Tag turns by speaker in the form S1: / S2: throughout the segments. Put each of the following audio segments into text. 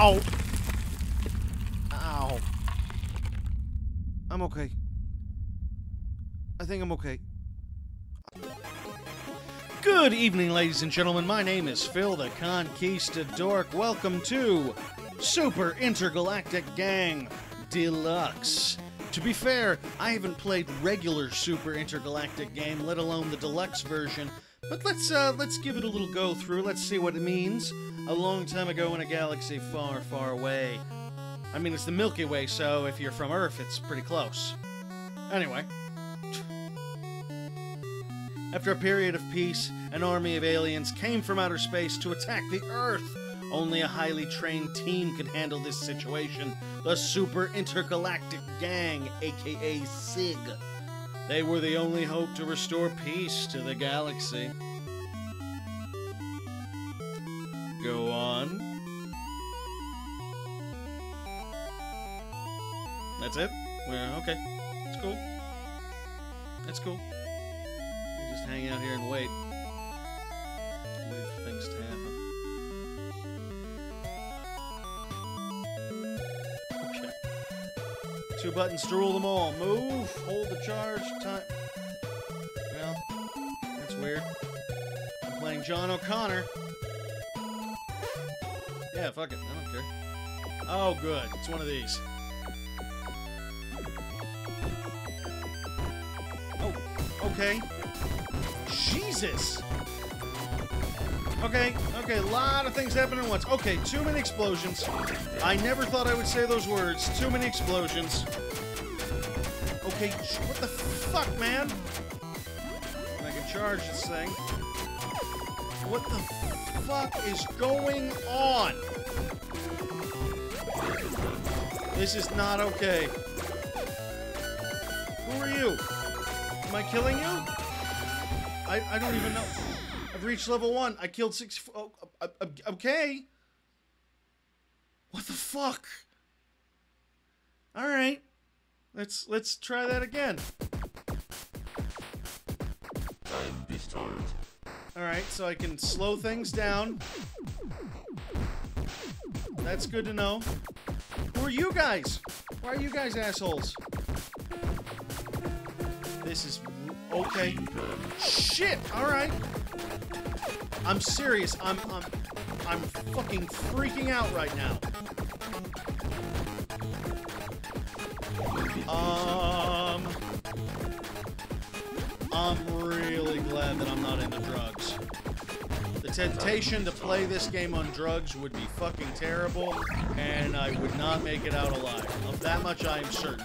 S1: Ow! Ow. I'm okay. I think I'm okay. Good evening, ladies and gentlemen. My name is Phil the Conquistadork. Welcome to Super Intergalactic Gang Deluxe. To be fair, I haven't played regular Super Intergalactic Gang, let alone the deluxe version. But let's uh, let's give it a little go through. Let's see what it means. A long time ago in a galaxy far, far away. I mean, it's the Milky Way, so if you're from Earth, it's pretty close. Anyway. After a period of peace, an army of aliens came from outer space to attack the Earth. Only a highly trained team could handle this situation the Super Intergalactic Gang, aka SIG. They were the only hope to restore peace to the galaxy. Go on. That's it? Okay. It's cool. That's cool. We just hang out here and wait. Wait for things to happen. Two buttons to rule them all. Move, hold the charge, time. Well, that's weird. I'm playing John O'Connor. Yeah, fuck it. I don't care. Oh, good. It's one of these. Oh, okay. Jesus! Okay, okay, a lot of things happening at once. Okay, too many explosions. I never thought I would say those words. Too many explosions. Okay, what the fuck, man? I can charge this thing. What the fuck is going on? This is not okay. Who are you? Am I killing you? I, I don't even know. I've reached level one. I killed six. Oh, uh, uh, okay. What the fuck? All right. Let's let's try that again. All right, so I can slow things down. That's good to know. Who are you guys? Why are you guys assholes? This is okay. Shit. All right. I'm serious. I'm I'm I'm fucking freaking out right now. Um I'm really glad that I'm not into drugs. The temptation to play this game on drugs would be fucking terrible, and I would not make it out alive. Of that much I am certain.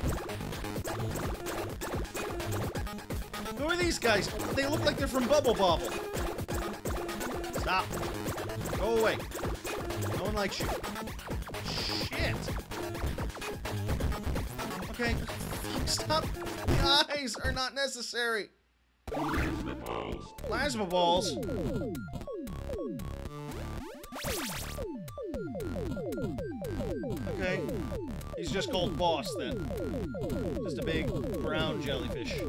S1: Who are these guys? They look like they're from Bubble Bobble. Stop. Go away. No one likes you. Shit. Okay. Stop. The eyes are not necessary. Plasma balls. Okay. He's just called Boss then. Just a big brown jellyfish.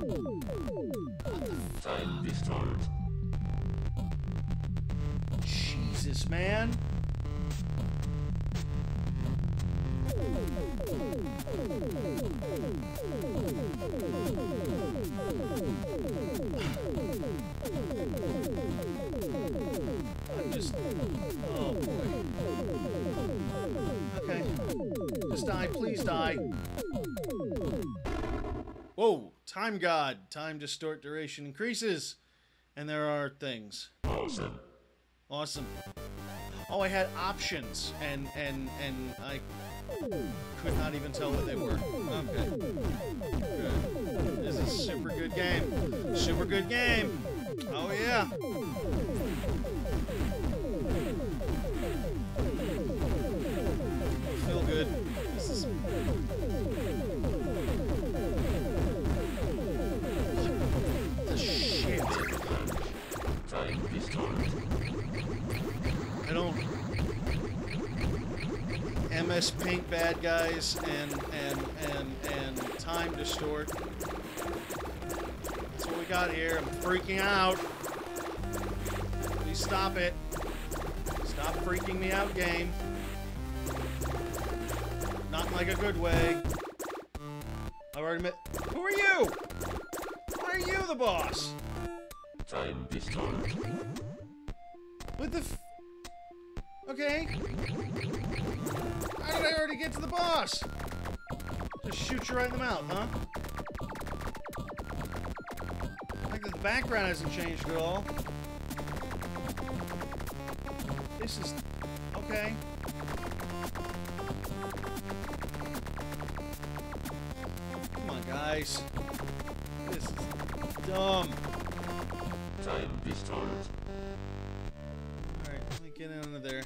S1: Jesus, man. I'm just. Oh boy. Okay. Just die, please die. Whoa! Time God. Time distort duration increases. And there are things.
S2: Awesome.
S1: Awesome. Oh, I had options, and and and I could not even tell what they were. Okay. Good. This is a super good game. Super good game. Oh yeah. MS Paint bad guys and and and and time distort. That's what we got here. I'm freaking out. Please stop it. Stop freaking me out, game. Not in like a good way. I already met. Who are you? Why are you the boss?
S2: Time to start.
S1: What the f- Okay. How did I already get to the boss? Just shoot you right in the mouth, huh? I think that the background hasn't changed at all. This is... Okay. Come on, guys. This is dumb.
S2: Time to start.
S1: Alright, let under there.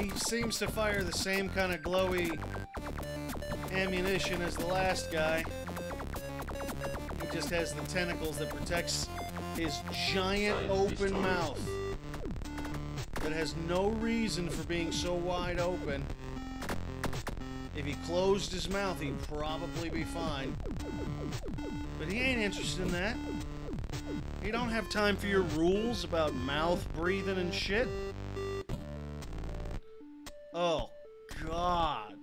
S1: He seems to fire the same kind of glowy ammunition as the last guy. He just has the tentacles that protects his giant open mouth that has no reason for being so wide open. If he closed his mouth, he'd probably be fine. But he ain't interested in that. He don't have time for your rules about mouth breathing and shit. Oh, God.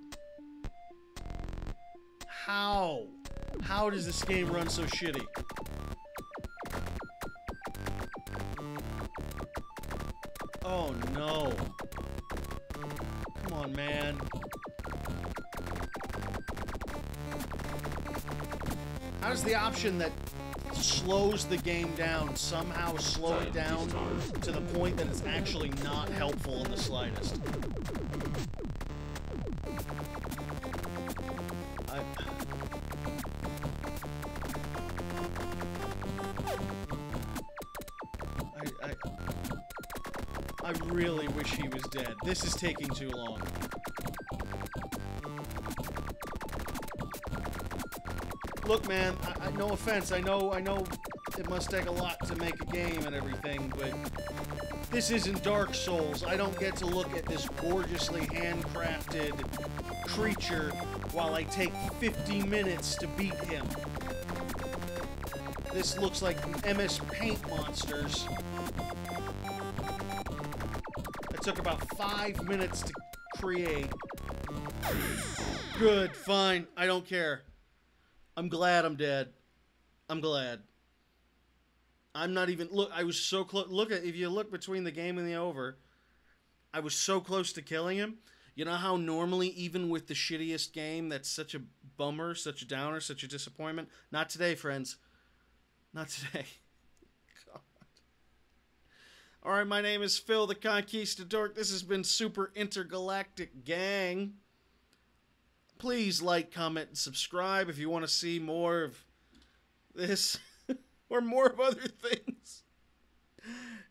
S1: How? How does this game run so shitty? On, man. How does the option that slows the game down somehow slow it down to the point that it's actually not helpful in the slightest? I... I really wish he was dead. This is taking too long. Look, man, I, I, no offense. I know, I know it must take a lot to make a game and everything, but this isn't Dark Souls. I don't get to look at this gorgeously handcrafted creature while I take 50 minutes to beat him. This looks like MS Paint monsters. Took about five minutes to create. Good, fine. I don't care. I'm glad I'm dead. I'm glad. I'm not even look. I was so close. Look at if you look between the game and the over. I was so close to killing him. You know how normally, even with the shittiest game, that's such a bummer, such a downer, such a disappointment. Not today, friends. Not today. All right, my name is Phil the Conquistadork. This has been Super Intergalactic Gang. Please like, comment, and subscribe if you want to see more of this or more of other things.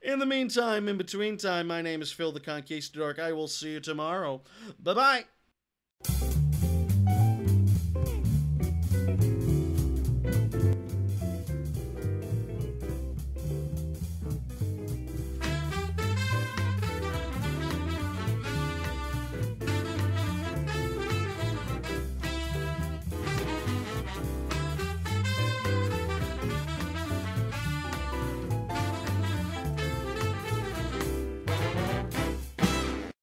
S1: In the meantime, in between time, my name is Phil the Conquistadork. I will see you tomorrow. Bye bye.